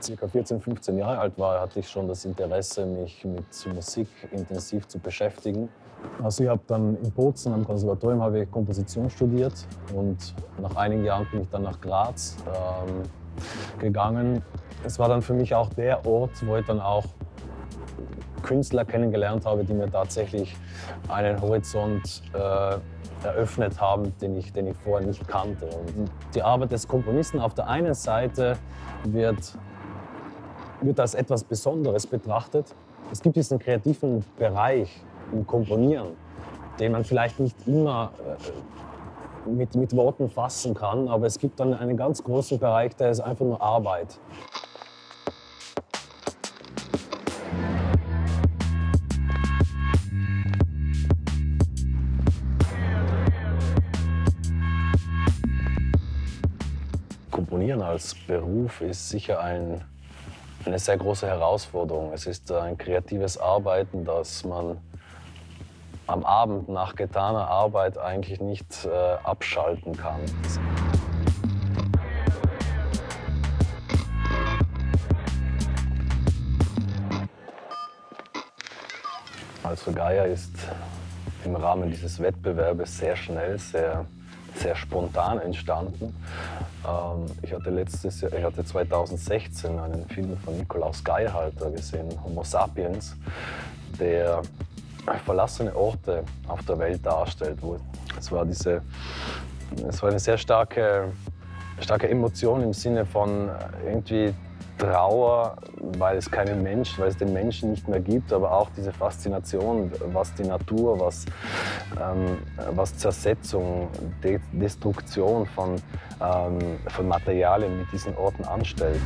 ca. 14, 15 Jahre alt war, hatte ich schon das Interesse, mich mit Musik intensiv zu beschäftigen. Also ich habe dann in Bozen am Konservatorium habe ich Komposition studiert und nach einigen Jahren bin ich dann nach Graz ähm, gegangen. Es war dann für mich auch der Ort, wo ich dann auch Künstler kennengelernt habe, die mir tatsächlich einen Horizont äh, eröffnet haben, den ich, den ich vorher nicht kannte. Und die Arbeit des Komponisten auf der einen Seite wird, wird als etwas Besonderes betrachtet. Es gibt diesen kreativen Bereich im Komponieren, den man vielleicht nicht immer äh, mit, mit Worten fassen kann, aber es gibt dann einen ganz großen Bereich, der ist einfach nur Arbeit. Komponieren als Beruf ist sicher ein, eine sehr große Herausforderung. Es ist ein kreatives Arbeiten, das man am Abend nach getaner Arbeit eigentlich nicht äh, abschalten kann. Also Gaia ist im Rahmen dieses Wettbewerbes sehr schnell, sehr sehr spontan entstanden. Ähm, ich hatte letztes Jahr, ich hatte 2016 einen Film von Nikolaus Geierhalter gesehen, Homo sapiens, der verlassene Orte auf der Welt darstellt. Es war diese, es war eine sehr starke, starke Emotion im Sinne von irgendwie Trauer, weil es keinen Menschen, weil es den Menschen nicht mehr gibt, aber auch diese Faszination, was die Natur, was, ähm, was Zersetzung, De Destruktion von, ähm, von Materialien mit diesen Orten anstellt.